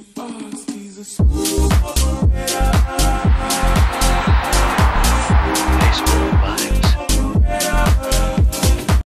two bucks, he's a school.